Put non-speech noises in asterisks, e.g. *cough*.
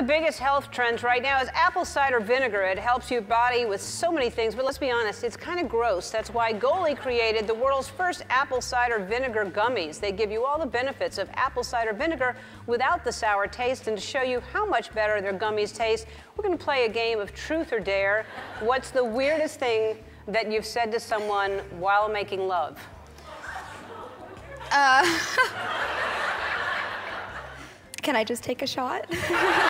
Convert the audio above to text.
the biggest health trends right now is apple cider vinegar. It helps your body with so many things, but let's be honest, it's kind of gross. That's why Goli created the world's first apple cider vinegar gummies. They give you all the benefits of apple cider vinegar without the sour taste. And to show you how much better their gummies taste, we're going to play a game of truth or dare. What's the weirdest thing that you've said to someone while making love? Uh, *laughs* can I just take a shot? *laughs*